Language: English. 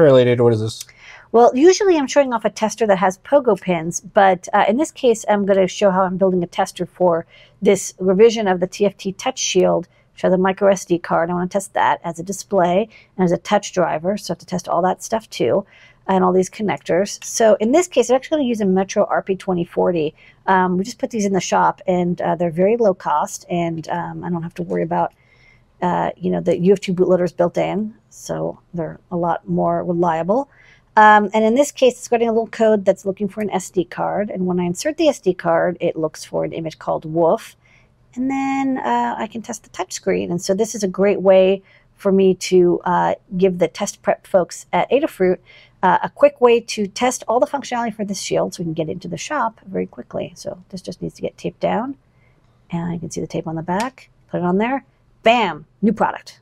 related. What is this? Well, usually I'm showing off a tester that has pogo pins, but uh, in this case, I'm going to show how I'm building a tester for this revision of the TFT Touch Shield, which has a micro SD card. I want to test that as a display and as a touch driver, so I have to test all that stuff too, and all these connectors. So in this case, I'm actually going to use a Metro RP2040. Um, we just put these in the shop, and uh, they're very low cost, and um, I don't have to worry about uh, you know, the UF2 bootloaders built in, so they're a lot more reliable. Um, and in this case, it's getting a little code that's looking for an SD card. And when I insert the SD card, it looks for an image called WOOF. And then uh, I can test the touchscreen. And so this is a great way for me to uh, give the test prep folks at Adafruit uh, a quick way to test all the functionality for this shield so we can get into the shop very quickly. So this just needs to get taped down. And you can see the tape on the back. Put it on there. Bam, new product.